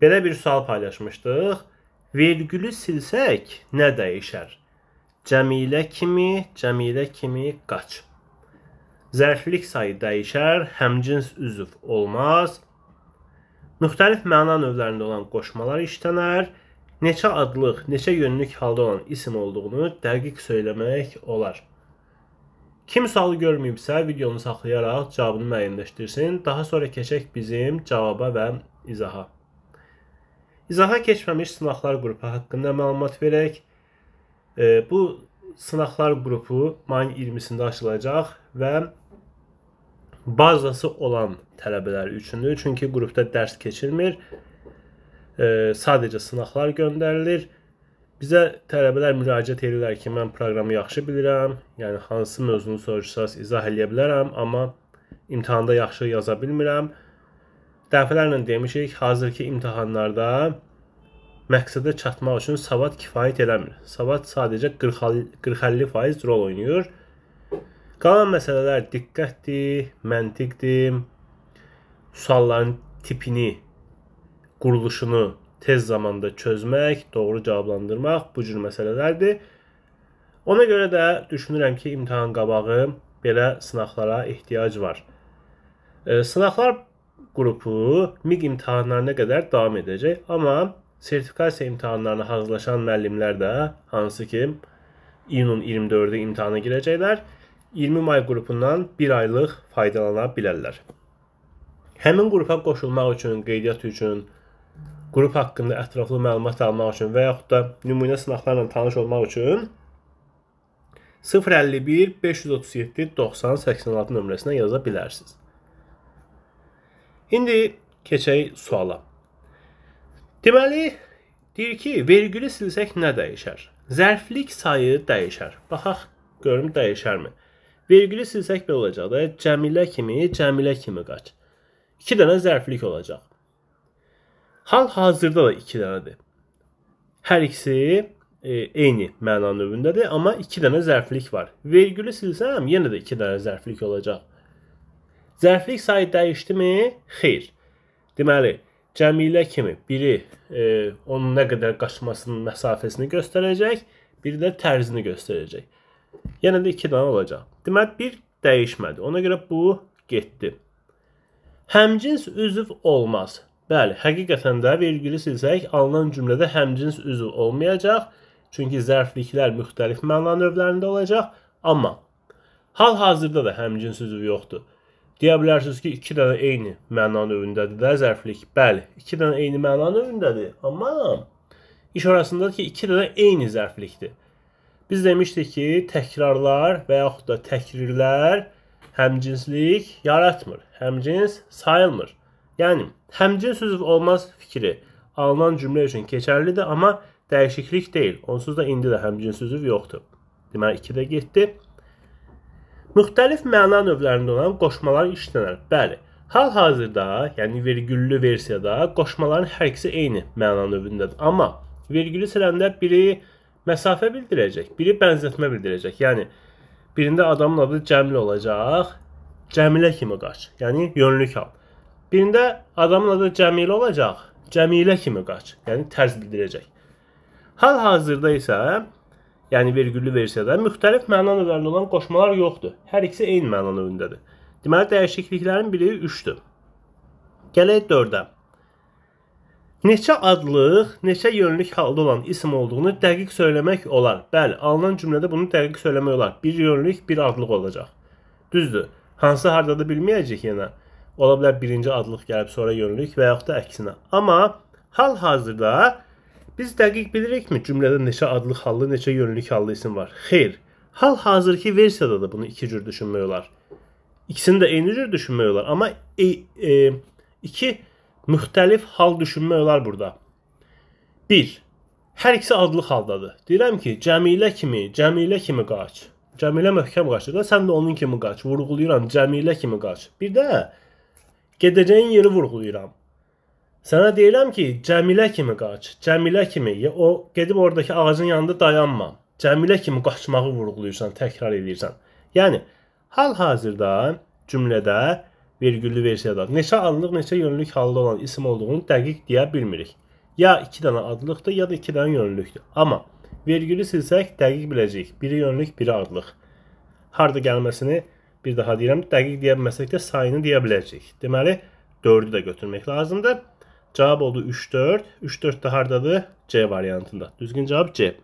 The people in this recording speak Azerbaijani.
Belə bir sual paylaşmışdıq. Vergülü silsək nə dəyişər? Cəmilə kimi, cəmilə kimi qaç. Zərflik sayı dəyişər, həmcins üzv olmaz. Müxtəlif məna növlərində olan qoşmalar işlənər. Neçə adlıq, neçə yönlük halda olan isim olduğunu dəqiq söyləmək olar. Kim sualı görməyibsə, videonu saxlayaraq cavabını müəyyənləşdirsin. Daha sonra keçək bizim cavaba və izaha. İzaha keçməmiş sınaqlar qrupu haqqında məlumat verək. E, bu sınaqlar qrupu mayın 20-sində açılacaq və bazası olan tələbələr üçündür. Çünki qrupda dərs keçilmir. E, sadəcə sınaqlar göndərilir. Bizə tələbələr müraciət edirlər ki, mən proqramı yaxşı bilirəm, yəni hansı mövzunu soruşsaz izah eləyə bilərəm, amma imtahanda yaxşı yaza bilmirəm. Dəfələrlə demişik, hazırki imtahanlarda məqsədə çatmaq üçün savad kifayət eləmir. Savad sadəcə 40-50% rol oynayır. Qalan məsələlər diqqətdir, məntiqdir, sualların tipini, quruluşunu tez zamanda çözmək, doğru cavablandırmaq bu cür məsələlərdir. Ona görə də düşünürəm ki, imtahan qabağı belə sınaqlara ehtiyac var. E, sınaqlar qrupu MIQ imtahanlarına qədər davam edəcək, amma sertifikasiya imtahanlarına hazırlaşan müəllimlər də hansı ki iyunun 24-də imtahana girəcəklər, 20 may qrupundan 1 aylıq faydalana bilərlər. Həmin qrupa qoşulmaq üçün, qeydiyyat üçün, qrup haqqında ətraflı məlumat almaq üçün və yaxud da nümunə sınaqlarla tanış olmaq üçün 051 537 90 86 nömrəsinə yaza bilərsiniz. İndi keçək suala. Deməli, deyir ki, vergülü silsək nə dəyişər? Zərflik sayı dəyişər. Baxaq, görüm dəyişərmi? Vergülü silsək belə olacaq da, cəmilə kimi, cəmilə kimi qaç. 2 dənə zərflik olacaq. Hal-hazırda da 2 dənədir. Hər ikisi e, eyni məna növündədir, amma 2 dənə zərflik var. Vergülü silsəm, yenə də 2 dənə zərflik olacaq. Zərflik sayı dəyişdimi? Xeyr. Deməli, cəmilə kimi biri e, onun nə qədər qaçmasının məsafəsini göstərəcək, biri də tərzini göstərəcək. Yenə də 2 dənə olacaq. Deməli, bir dəyişmədi. Ona görə bu getdi. Həmcins üzv olmaz. Bəli, həqiqətən də vergülü silsək, alınan cümlədə həmcins üzv olmayacaq. Çünki zərfliklər müxtəlif məna növlərində olacaq, amma hal-hazırda da həmcins üzv yoxdur. Deyə bilərsiniz ki, 2 dənə eyni məna növündədir də zərflik. Bəli, 2 dənə eyni məna növündədir, amma iş orasındadır ki, 2 dənə eyni zərflikdir. Biz demişdik ki, təkrarlar və yaxud da təkrirlər həmcinslik yaratmır. Həmcins sayılmır. Yəni həmcins üzv olmaz fikri alınan cümlə üçün keçərlidir, amma dəyişiklik deyil. Onsuz da indi də həmcins üzv yoxdur. Deməli 2 də getdi. Müxtəlif məna növlərində olan qoşmalar işlənər. Bəli. Hal-hazırda, yəni vergüllü versiyada qoşmaların hər ikisi eyni məna növündədir. Amma vergülü siləndə biri məsafə bildirəcək, biri bənzətmə bildirəcək. Yəni birində adamın adı Cəmil olacaq, Cəmilə kimi qaç. Yəni yönlük al. Birində adamın adı Cəmilə olacaq. Cəmilə kimi qaç. Yəni tərz bildirəcək. Hal-hazırda isə yəni vergüllü versiyada müxtəlif məna növlərində olan qoşmalar yoxdur. Hər ikisi eyni məna növündədir. Deməli dəyişikliklərin biri 3-dür. Gələk 4-ə. Neçə adlıq, neçə yönlük halda olan isim olduğunu dəqiq söyləmək olar. Bəli, alınan cümlədə bunu dəqiq söyləmək olar. Bir yönlük, bir adlıq olacaq. Düzdür. Hansı hardadır bilməyəcək yenə. Ola bilər birinci adlıq gəlib sonra yönlük və yaxud da əksinə. Amma hal-hazırda biz dəqiq bilirikmi cümlədə neçə adlıq hallı, neçə yönlük hallı isim var? Xeyr. Hal-hazırki versiyada da bunu iki cür düşünmək olar. İkisini də eyni cür düşünmək olar, amma e, e, iki müxtəlif hal düşünmək olar burada. 1. Hər ikisi adlıq haldadır. Deyirəm ki, Cəmilə kimi, Cəmilə kimi qaç. Cəmilə möhkəm qaçır da, sən də onun kimi qaç. Vurğulayıram, Cəmilə kimi qaç. Bir də gedəcəyin yeri vurğulayıram. Sənə deyirəm ki, Cəmilə kimi qaç. Cəmilə kimi. O gedib oradakı ağacın yanında dayanma. Cəmilə kimi qaçmağı vurğulayırsan, təkrar edirsən. Yəni hal-hazırda cümlədə vergüllü versiyada neçə adlıq, neçə yönlük halda olan isim olduğunu dəqiq deyə bilmirik. Ya 2 dənə adlıqdır, ya da 2 dənə yönlükdür. Amma vergülü silsək dəqiq biləcəyik. Biri yönlük, biri adlıq. Harda gəlməsini bir daha deyirəm, dəqiq deyə bilməsək də sayını deyə biləcəyik. Deməli 4-ü də götürmək lazımdır. Cevap oldu 3-4. 3-4 de hardalı C varyantında. Düzgün cevap C.